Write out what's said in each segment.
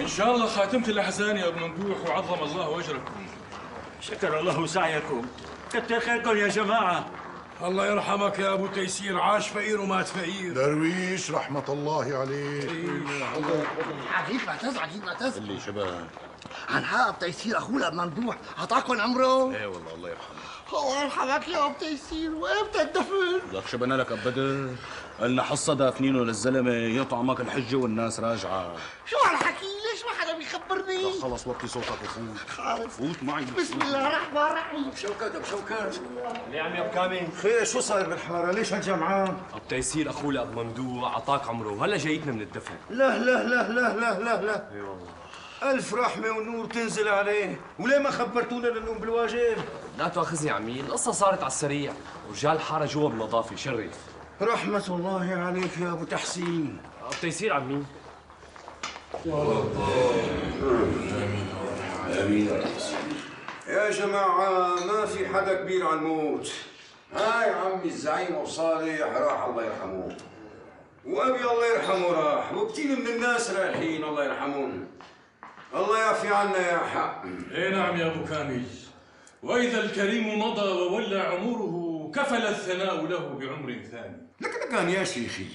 إن شاء الله خاتمة الأحزان يا ابن ممدوح وعظم الله اجركم شكر الله سعيكم. كتر خيركم يا جماعة. الله يرحمك يا أبو تيسير. عاش فقير ومات فقير. درويش رحمة الله عليه عجيب معتز عجيب معتز اللي شباب. عن حق تيسير أخونا ممدوح عطاكم عمره إيه والله الله يرحمه. الله يرحمك يا أبو تيسير. وامتى الدفن لك شبنا لك أبدا قلنا حصة دافنينه للزلمة يطعمك الحجة والناس راجعة. شو هالحكي؟ بيخبرني خلص وطي صوتك وفوت خالص فوت معي. بسم الله الرحمن الرحيم شوكت ابو شوكت ليه عم يا كامل؟ خير شو صاير بالحاره ليش هالجمعان أب تيسير اخوه لأبو ممدوح عطاك عمره. وهلا جايتنا من الدفن. لا لا لا لا لا لا لا أي والله. ألف رحمة ونور تنزل عليه. وليه ما خبرتونا لنقوم بالواجب؟ لا تواخذني عمي القصة صارت على السريع. ورجال الحارة جوا بالنظافه شرف. رحمة الله عليك يا أبو تحسين. أب تيسير عمي. يا جماعة ما في حدا كبير على الموت. هاي عمي الزعيم أبو صالح راح الله يرحمه. وأبي الله يرحمه راح. وكثير من الناس رايحين الله يرحمهم. الله يعفي عنا يا حق اي نعم يا أبو كامل. وإذا الكريم مضى وولى عمره كفل الثناء له بعمر ثاني. لكن كان يا شيخي.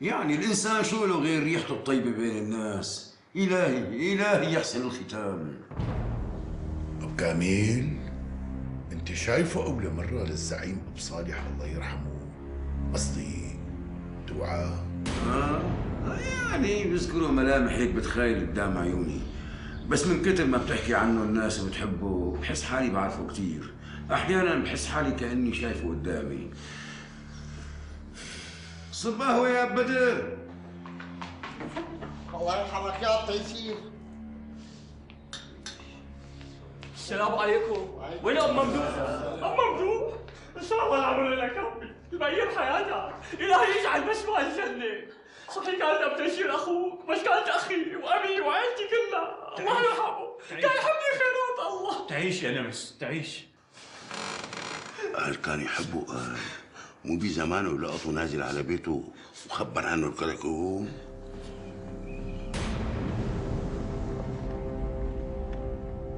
يعني الإنسان شو له غير ريحته الطيبة بين الناس؟ إلهي إلهي يحسن الختام. أبو كامل أنت شايفه أول مرة للزعيم أبو صالح الله يرحمه؟ قصدي دعاء. آه يعني بذكروا ملامح هيك بتخيل قدام عيوني. بس من كتر ما بتحكي عنه الناس وبتحبه بحس حالي بعرفه كثير أحيانا بحس حالي كأني شايفه قدامي. صباح يا بدر الله يرحمك يا ابو تيسير السلام عليكم. وين اب ممدوح؟ اب ممدوح؟ إن شاء الله العمر لك ربي. يبين حياتك إلهي يجعل مثواه الجنة. صحيح كانت اب تيسير أخوك بس كانت أخي وأبي وعيلتي كلها. الله يرحمه. كان يحبني خيرات الله. تعيش يا نمس تعيش. قال كان يحبه قال. مو بزمانه لقطه نازل على بيته وخبر عنه الكلاكون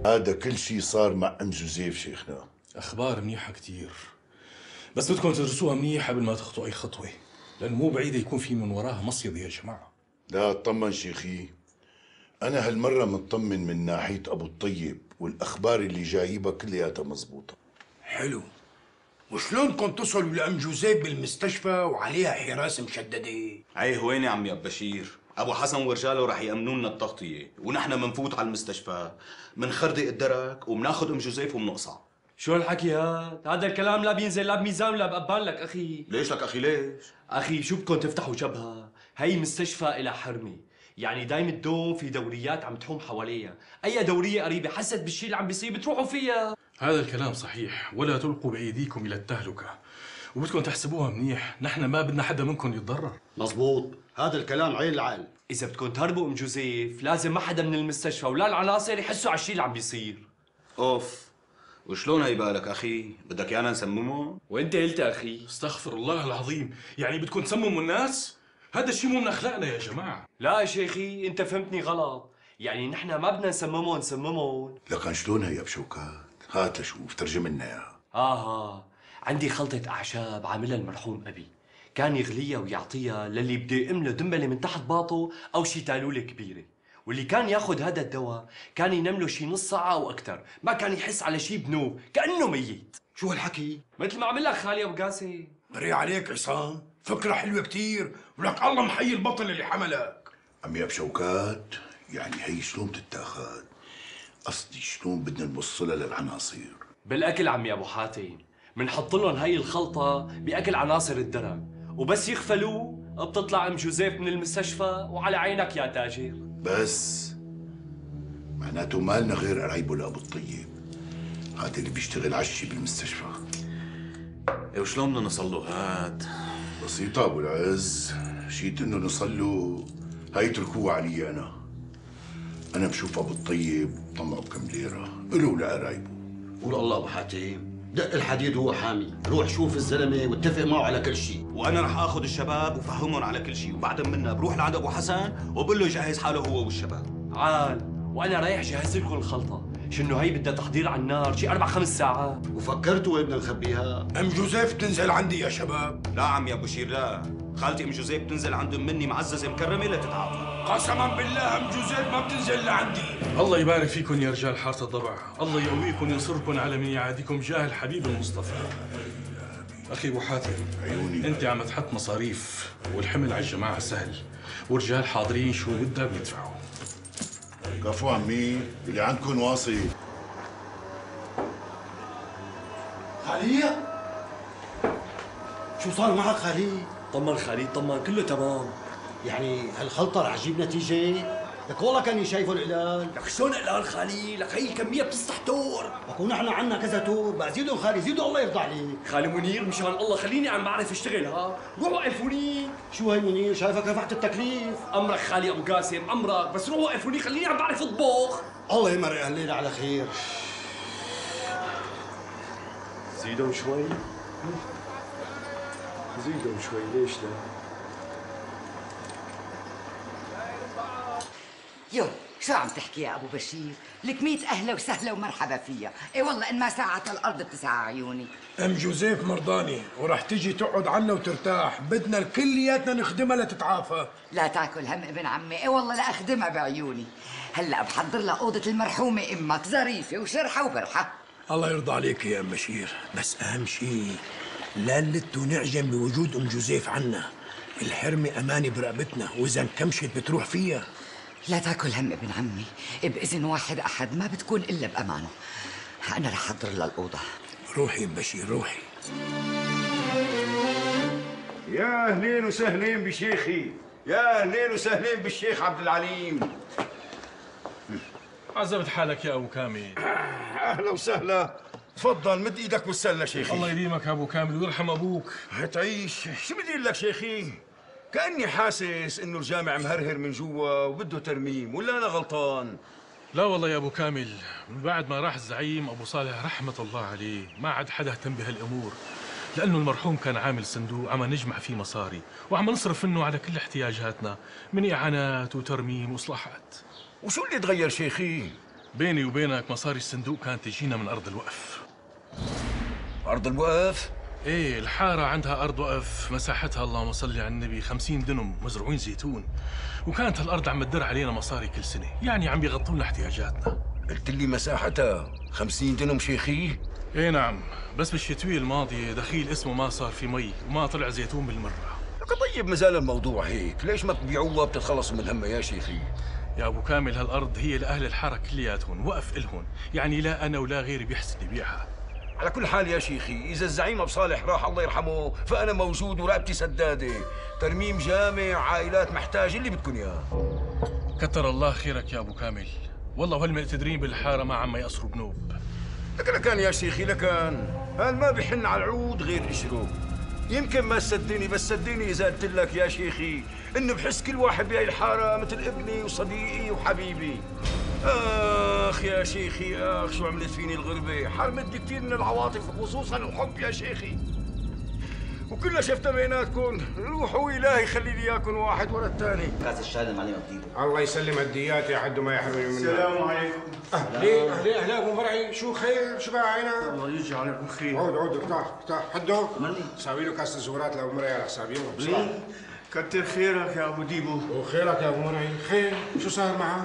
هذا كل شيء صار مع أم جوزيف شيخنا. أخبار منيحة كتير. بس بدكم تدرسوها منيح قبل ما تخطوا أي خطوة لأنه مو بعيدة يكون في من وراها مصيده يا جماعة. لا اطمن شيخي. أنا هالمرة مطمن من ناحية أبو الطيب والأخبار اللي جايبها كلياتها مزبوطة حلو. وشلونكم تصلوا لأم جوزيف بالمستشفى وعليها حراسة مشددة؟ عيه وين يا عمي بشير. أبو حسن ورجاله رح يامنوا لنا التغطية ونحن منفوت على المستشفى. منخردق الدرك وبناخذ أم جوزيف وبنقصع شو هالحكي هاد؟ هذا الكلام لا بينزل لا بميزان ولا بقبال لك أخي. ليش لك أخي؟ ليش؟ أخي شو بدكم تفتحوا جبهة؟ هي مستشفى إلى حرمه يعني دايم الدوم في دوريات عم تحوم حواليها. أي دورية قريبة حست بالشيء اللي عم بيصير بتروحوا فيها. هذا الكلام صحيح. ولا تلقوا بأيديكم إلى التهلكة. وبدكم تحسبوها منيح. نحن ما بدنا حدا منكم يتضرر. مزبوط هذا الكلام عين العقل إذا بدكم تهربوا أم جوزيف لازم ما حدا من المستشفى ولا العناصر يحسوا على الشيء اللي عم بيصير. أوف. وشلون هي بالك أخي؟ بدك إيانا نسممهم وإنت قلت أخي. أستغفر الله العظيم. يعني بدكم تسمموا الناس؟ هذا الشيء مو من أخلاقنا يا جماعة. لا يا شيخي أنت فهمتني غلط. يعني نحن ما بدنا نسممهم نسممهم. لكن شلون هي بشوكات هات لشوف ترجم لنا إياها. آها. عندي خلطة أعشاب عاملها المرحوم أبي. كان يغليها ويعطيها للي بده يمله دنبلة من تحت باطه أو شي تالولة كبيرة. واللي كان ياخذ هذا الدواء كان ينام له شي نص ساعة أو أكثر ما كان يحس على شي بنوب كأنه ميت. شو هالحكي؟ مثل ما عمل لك خالي أبو قاسم. بري عليك عصام. فكرة حلوة كتير. ولك الله محيي البطل اللي حملك. عمي بشوكات يعني هي شلون بتتاخد؟ قصدي شلون بدنا نوصلها للعناصر؟ بالأكل عمي أبو حاتم. منحط لهم هاي الخلطة بأكل عناصر الدرق وبس يغفلوا بتطلع أم جوزيف من المستشفى وعلى عينك يا تاجر. بس. معناته مالنا غير قرايبه لأبو الطيب. هذا اللي بيشتغل عشي بالمستشفى. وشلون بدنا نوصل له هاد. بسيطة أبو العز. شيت إنه نصل له هاي تركوها علي أنا. أنا بشوف أبو الطيب طمعه بكم ليرة. له ولقرايبه قول الله أبو حاتم. دق الحديد وهو حامي. روح شوف الزلمة واتفق معه على كل شيء. وأنا رح آخذ الشباب وفهمهم على كل شيء. وبعد منا بروح لعند أبو حسن وبقول له يجهز حاله هو والشباب. عال وأنا رايح جهز لكم الخلطة. شنو هي بدها تحضير على النار؟ شي أربع خمس ساعات. وفكرتوا وين بدنا نخبيها؟ أم جوزيف تنزل عندي يا شباب. لا عمي أبو بشير لا. خالتي أم جوزيف بتنزل عندهم مني معززة مكرمة لتتعافى قسما بالله أم جوزيف ما بتنزل لعندي. الله يبارك فيكم يا رجال حارة الضبع. الله يقويكم وينصركم على من يعاديكم جاه الحبيب المصطفى. أخي أبو حاتم عيوني. أنت عم تحط مصاريف والحمل على الجماعة سهل. ورجال حاضرين شو بدها بيدفعوا. كفو عمي اللي عندكم واصي خالية شو صار معك خالي؟ طمن خالد طمن كله تمام يعني هالخلطة رح تجيب نتيجة؟ لك والله كاني شايفه الإعلان لك شلون قلقان خالي لك هي الكمية بتسطح تور بكون نحن عنا كذا تور بقى زيدوا خالي زيدوا الله يرضى عليك. خالي منير مشان الله خليني عم بعرف اشتغل ها روحوا ألفوني. شو هي منير؟ شايفك رفعت التكليف. أمرك خالي أبو قاسم أمرك. بس روحوا ألفوني خليني عم بعرف اطبخ الله يمرق الليلة على خير. زيدهم شوي؟ زيدهم شوي ليش لا؟ يو شو عم تحكي يا أبو بشير؟ لك مية أهلا وسهلا ومرحبا فيها، اي والله إن ما ساعت الأرض بتسعى عيوني، أم جوزيف مرضاني ورح تجي تقعد عنا وترتاح. بدنا الكلياتنا نخدمها لتتعافى. لا تاكل هم ابن عمي، اي والله لا أخدمها بعيوني، هلأ بحضر لها أوضة المرحومة أمك ظريفة وشرحة وبرحة، الله يرضى عليك يا أم بشير. بس أهم شيء لا نلت ونعجم بوجود أم جوزيف عنا. الحرمة أمانة برقبتنا وإذا انكمشت بتروح فيها. لا تاكل هم ابن عمي، بإذن واحد أحد ما بتكون إلا بأمانة، أنا رح أحضر لها الأوضة، روحي بشير روحي. يا اهلين وسهلين بشيخي. يا اهلين وسهلين بالشيخ عبد العليم. عزبت حالك يا أبو كامل. أهلا وسهلا. تفضل مد إيدك بالسله شيخي. الله يديمك يا أبو كامل ويرحم أبوك. تعيش شو بدي أقول لك شيخي؟ كأني حاسس إنه الجامع مهرهر من جوا وبده ترميم ولا أنا غلطان؟ لا والله يا أبو كامل من بعد ما راح الزعيم أبو صالح رحمة الله عليه ما عاد حدا اهتم بهالأمور لأنه المرحوم كان عامل صندوق عم نجمع فيه مصاري وعم نصرف منه على كل احتياجاتنا من إعانات وترميم وإصلاحات. وشو اللي تغير شيخي؟ بيني وبينك مصاري الصندوق كانت تجينا من أرض الوقف. أرض الوقف؟ إيه الحارة عندها أرض وقف مساحتها اللهم صل على النبي خمسين دنم مزروعين زيتون. وكانت هالأرض عم تدر علينا مصاري كل سنة يعني عم بيغطوا لنا احتياجاتنا. قلت لي مساحتها خمسين دنم شيخي؟ إيه نعم بس بالشتوية الماضية دخيل اسمه ما صار في مي وما طلع زيتون بالمرة. لك طيب مازال الموضوع هيك ليش ما بتبيعوها بتتخلصوا من همها يا شيخي؟ يا أبو كامل هالأرض هي لأهل الحارة كلياتهم وقف إلهم. يعني لا أنا ولا غيري بيحسن يبيعها. على كل حال يا شيخي إذا الزعيم أبو صالح راح الله يرحمه فأنا موجود ورقبتي سدادة. ترميم جامع عائلات محتاج اللي بدكم إياه كتر الله خيرك يا أبو كامل. والله وهالمقتدرين بالحارة ما عم يقصروا بنوب. لك لكان يا شيخي لكان. هل ما بحن على العود غير قشره يمكن ما تصدقني بس صدقني إذا قلت لك يا شيخي إنه بحس كل واحد بهاي الحارة مثل ابني وصديقي وحبيبي. اخ يا شيخي أخ شو عملت فيني الغربة؟ حرمت كثير من العواطف وخصوصا الحب يا شيخي. وكلها شفتها بيناتكم روحوا إلهي يخلي لي إياكم واحد ورا الثاني. كاس الشاي المعلم بديله الله يسلم الديات يا حد ما يحرمني منها. السلام عليكم. اهلين اهلين اهلين أبو مرعي؟ شو خير؟ شو بقى عينا؟ الله يجعلك بخير عود عود ارتاح ارتاح حدو ساوي له كاس الزورات لأبو مرعي على حساب يلا بسرعة كتر خيرك يا أبو ديبو وخيرك يا أبو مرعي. خير. شو صار معاه؟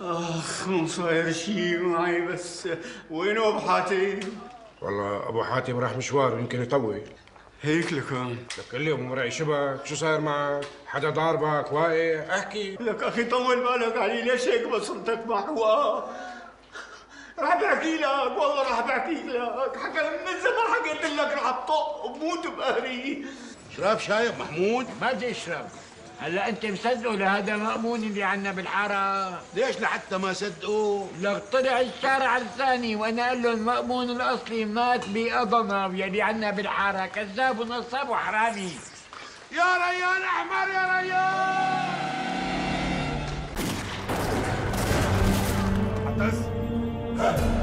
آخ مو صاير شيء معي بس. وينه أبو حاتم؟ والله أبو حاتم راح مشوار يمكن يطول. هيك لكان لك قل لي ابو مرعي شبك شو صاير معك؟ حدا ضاربك؟ واقع؟ احكي. لك أخي طول بالك علي ليش هيك بصرتك محروقه؟ رح بحكي لك والله رح بحكي لك. حكى من زمان حكيت لك رح اطق وبموت بقهري شراب شاي محمود؟ ما بدي اشرب هلا انت مصدقه لهذا مأمون اللي عنا بالحارة؟ ليش لحتى ما صدقوه؟ لك طلع الشارع الثاني وأنا قال له المأمون الاصلي مات بأضنا يلي عنا بالحارة كذاب ونصاب وحرامي. يا ريان أحمر يا ريان! حدث